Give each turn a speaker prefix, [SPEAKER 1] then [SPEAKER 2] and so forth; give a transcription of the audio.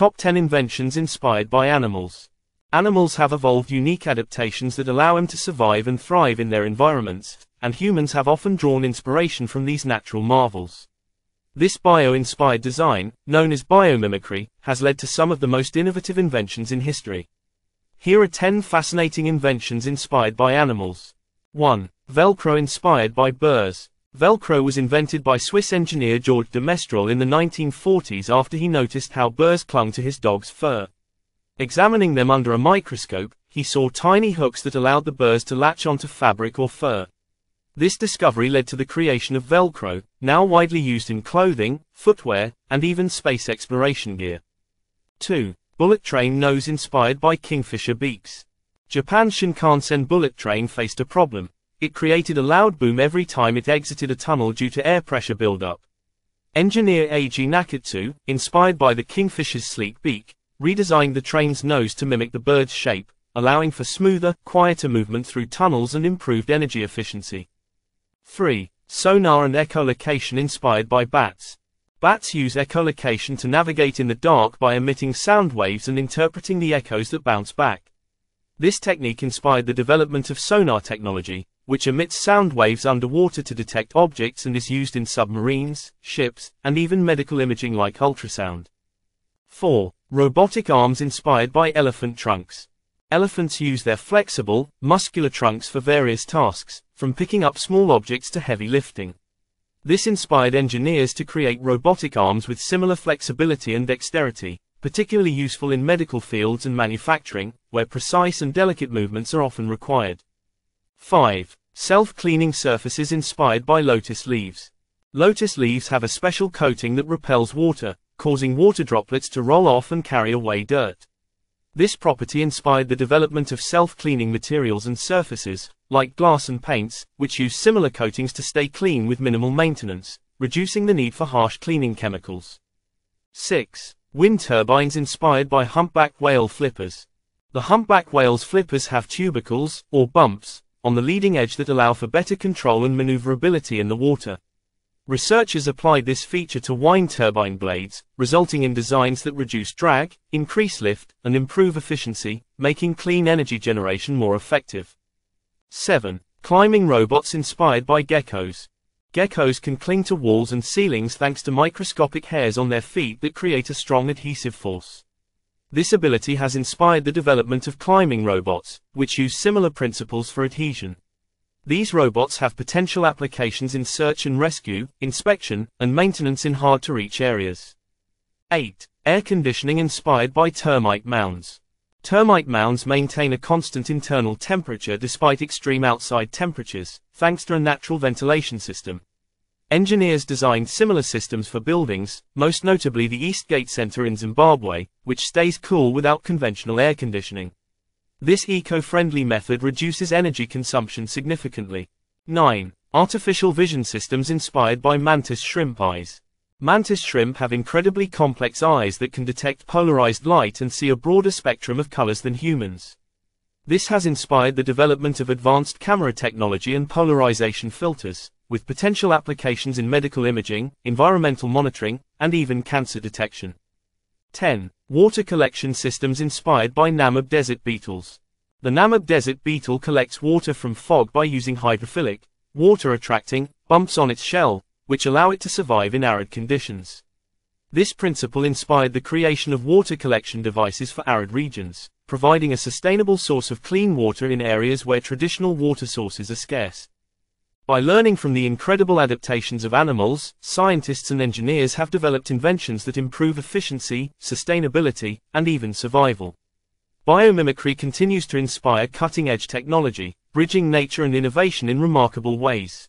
[SPEAKER 1] Top 10 Inventions Inspired by Animals Animals have evolved unique adaptations that allow them to survive and thrive in their environments, and humans have often drawn inspiration from these natural marvels. This bio-inspired design, known as biomimicry, has led to some of the most innovative inventions in history. Here are 10 fascinating inventions inspired by animals. 1. Velcro inspired by burrs. Velcro was invented by Swiss engineer George de Mestral in the 1940s after he noticed how burrs clung to his dog's fur. Examining them under a microscope, he saw tiny hooks that allowed the burrs to latch onto fabric or fur. This discovery led to the creation of Velcro, now widely used in clothing, footwear, and even space exploration gear. 2. Bullet train nose inspired by kingfisher beaks. Japan's Shinkansen bullet train faced a problem. It created a loud boom every time it exited a tunnel due to air pressure buildup. Engineer Eiji Nakatsu, inspired by the kingfisher's sleek beak, redesigned the train's nose to mimic the bird's shape, allowing for smoother, quieter movement through tunnels and improved energy efficiency. 3. Sonar and echolocation inspired by bats. Bats use echolocation to navigate in the dark by emitting sound waves and interpreting the echoes that bounce back. This technique inspired the development of sonar technology, which emits sound waves underwater to detect objects and is used in submarines, ships, and even medical imaging like ultrasound. 4. Robotic arms inspired by elephant trunks. Elephants use their flexible, muscular trunks for various tasks, from picking up small objects to heavy lifting. This inspired engineers to create robotic arms with similar flexibility and dexterity, particularly useful in medical fields and manufacturing, where precise and delicate movements are often required. 5. Self-cleaning surfaces inspired by lotus leaves. Lotus leaves have a special coating that repels water, causing water droplets to roll off and carry away dirt. This property inspired the development of self-cleaning materials and surfaces, like glass and paints, which use similar coatings to stay clean with minimal maintenance, reducing the need for harsh cleaning chemicals. 6. Wind turbines inspired by humpback whale flippers. The humpback whale's flippers have tubercles, or bumps, on the leading edge that allow for better control and maneuverability in the water. Researchers applied this feature to wind turbine blades, resulting in designs that reduce drag, increase lift, and improve efficiency, making clean energy generation more effective. 7. Climbing robots inspired by geckos. Geckos can cling to walls and ceilings thanks to microscopic hairs on their feet that create a strong adhesive force. This ability has inspired the development of climbing robots, which use similar principles for adhesion. These robots have potential applications in search and rescue, inspection, and maintenance in hard-to-reach areas. 8. Air conditioning inspired by termite mounds. Termite mounds maintain a constant internal temperature despite extreme outside temperatures, thanks to a natural ventilation system. Engineers designed similar systems for buildings, most notably the Eastgate Center in Zimbabwe, which stays cool without conventional air conditioning. This eco-friendly method reduces energy consumption significantly. 9. Artificial vision systems inspired by mantis shrimp eyes. Mantis shrimp have incredibly complex eyes that can detect polarized light and see a broader spectrum of colors than humans. This has inspired the development of advanced camera technology and polarization filters, with potential applications in medical imaging, environmental monitoring, and even cancer detection. 10. Water collection systems inspired by Namib desert beetles. The Namib desert beetle collects water from fog by using hydrophilic, water-attracting, bumps on its shell, which allow it to survive in arid conditions. This principle inspired the creation of water collection devices for arid regions, providing a sustainable source of clean water in areas where traditional water sources are scarce. By learning from the incredible adaptations of animals, scientists and engineers have developed inventions that improve efficiency, sustainability, and even survival. Biomimicry continues to inspire cutting-edge technology, bridging nature and innovation in remarkable ways.